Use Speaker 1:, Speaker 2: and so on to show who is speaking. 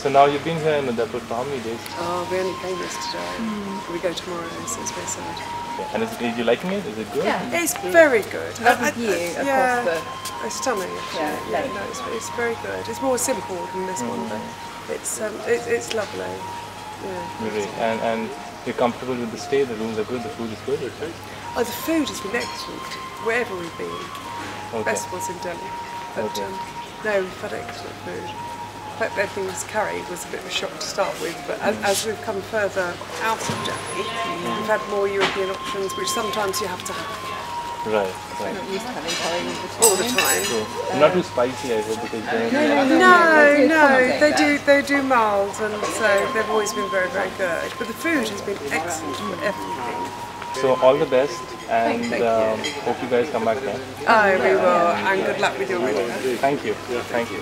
Speaker 1: So now you've been here in Udaipur for how many days?
Speaker 2: Oh, we only came yesterday. We go tomorrow, so it's very sad.
Speaker 1: Yeah. And is, is you liking it? Is it good?
Speaker 3: Yeah.
Speaker 2: It's very good.
Speaker 3: Lovely
Speaker 2: I- I-
Speaker 3: view
Speaker 2: I-
Speaker 3: across
Speaker 2: yeah,
Speaker 3: the
Speaker 2: it's stunning. Actually.
Speaker 3: Yeah,
Speaker 2: Yeah, no, it's, it's very good. It's more simple than this one, but it's um, it, it's lovely. Yeah.
Speaker 1: Great. And and you're comfortable with the stay. The rooms are good. The food is good.
Speaker 2: Oh, the food has been excellent wherever we've been.
Speaker 1: Okay.
Speaker 2: Best was in Delhi, but
Speaker 1: Okay.
Speaker 2: um, no, we've had excellent food. In fact, everything's curry was a bit of a shock to start with, but as, as we've come further out of Delhi, we've had more European options, which sometimes you have to have
Speaker 1: Right. Right.
Speaker 3: not used to having curry all the time.
Speaker 2: all the time.
Speaker 1: So not too spicy, I hope, because then
Speaker 2: No,
Speaker 3: they
Speaker 2: no, they do they do mild, and so they've always been very very good. But the food has been excellent for everything.
Speaker 1: So all the best, and
Speaker 3: you.
Speaker 1: um, hope you guys come back here.
Speaker 2: Oh, we will, and good luck with your wedding.
Speaker 1: Thank you. Thank you.